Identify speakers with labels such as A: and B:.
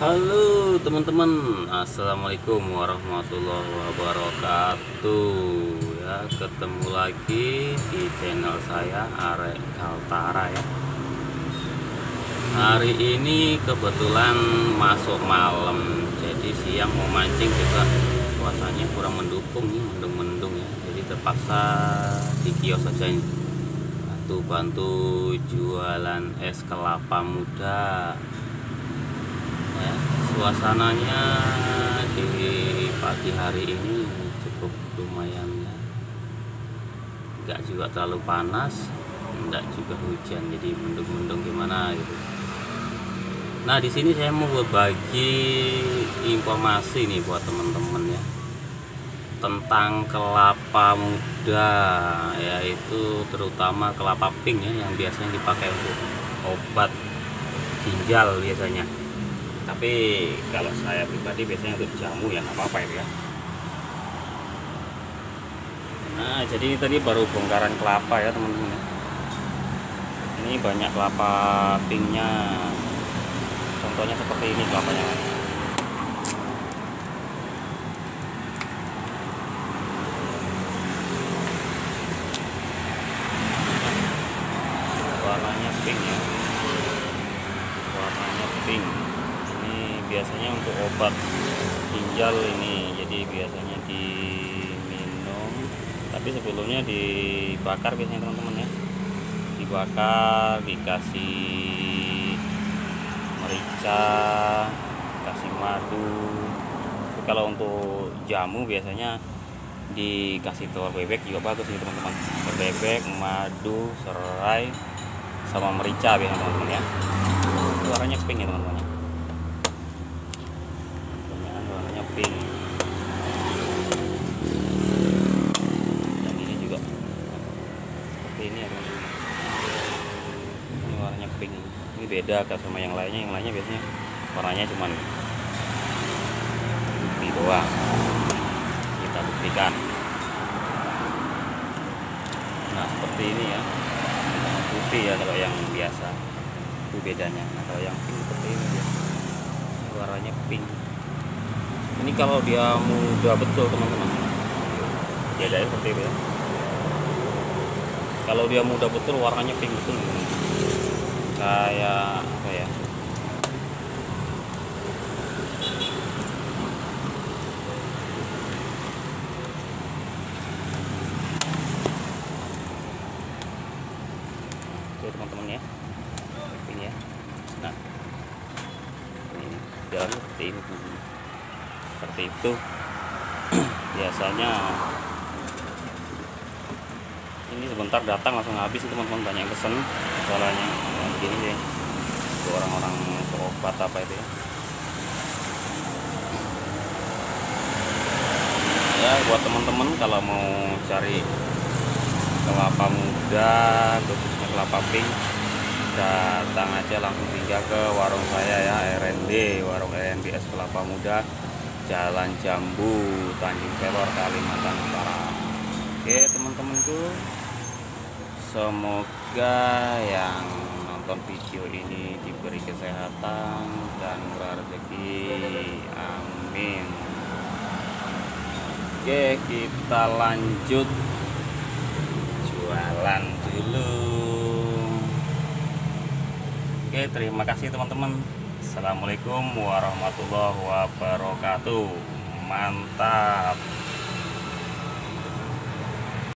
A: Halo teman-teman, assalamualaikum warahmatullahi wabarakatuh. Ya, ketemu lagi di channel saya Arek Kaltara ya. Hari ini kebetulan masuk malam, jadi siang mau mancing juga puasanya kurang mendukung nih, mendung-mendung ya. Jadi terpaksa di kios saja ini. Bantu-bantu jualan es kelapa muda suasananya di pagi hari ini cukup lumayan ya. Nggak juga terlalu panas nggak juga hujan jadi mendung-mendung gimana gitu. Nah di sini saya mau berbagi informasi nih buat teman-teman ya tentang kelapa muda yaitu terutama kelapa pink ya yang biasanya dipakai untuk obat ginjal biasanya tapi kalau saya pribadi biasanya untuk jamu ya nggak apa-apa ya. Nah jadi ini tadi baru bongkaran kelapa ya teman-teman ya. ini banyak kelapa pinknya. Contohnya seperti ini kelapanya. Warnanya pink ya. Warnanya pink biasanya untuk obat ginjal ini. Jadi biasanya diminum tapi sebelumnya dibakar biasanya teman-teman ya. Dibakar dikasih merica kasih madu. Tapi kalau untuk jamu biasanya dikasih telur bebek juga bagus nih teman-teman. Bebek madu serai sama merica biasanya teman-teman ya. Warnanya pink ya teman-teman ya kebanyakan warnanya pink. Dan ini juga. Seperti ini ya ini warnanya pink. Ini beda kan sama yang lainnya. Yang lainnya biasanya warnanya cuman putih doang. Kita buktikan. Nah seperti ini ya. Putih ya kalau yang biasa. Itu bedanya. Nah kalau yang pink seperti ini Ini warnanya pink ini kalau dia muda betul teman-teman. Bedanya seperti itu ya. Kalau dia muda betul warnanya pink betul. Kayak apa ya? Oke teman-teman ya. Ini ya. Nah. Ini jalan seperti ini. Seperti itu. Biasanya ini sebentar datang langsung habis teman-teman. Banyak yang pesen soalnya ya, gini deh orang-orang berobat apa itu ya. Ya buat teman-teman kalau mau cari kelapa muda khususnya kelapa pink datang aja langsung tinggal ke warung saya ya RND warung RND es kelapa muda Jalan Jambu Tanjung Selor Kalimantan Utara. Oke teman-temanku. Semoga yang nonton video ini diberi kesehatan dan rezeki. Amin. Oke kita lanjut jualan dulu. Oke terima kasih teman-teman assalamualaikum warahmatullahi wabarakatuh. Mantap